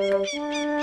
Música